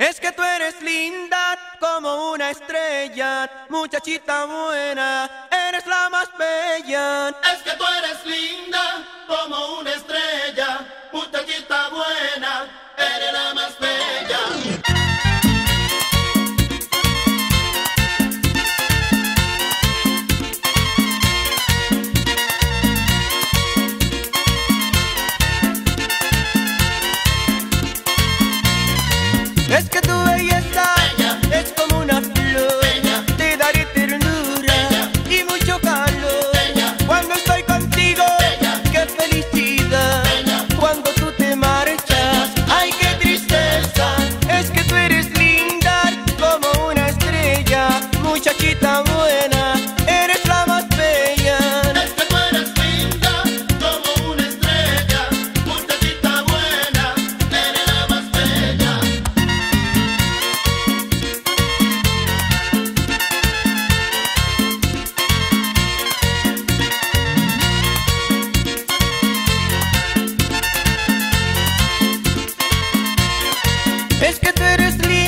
Es que tú eres linda como una estrella, muchachita buena, eres la más bella. Es que tú eres Es que tuve Es que tú eres libre.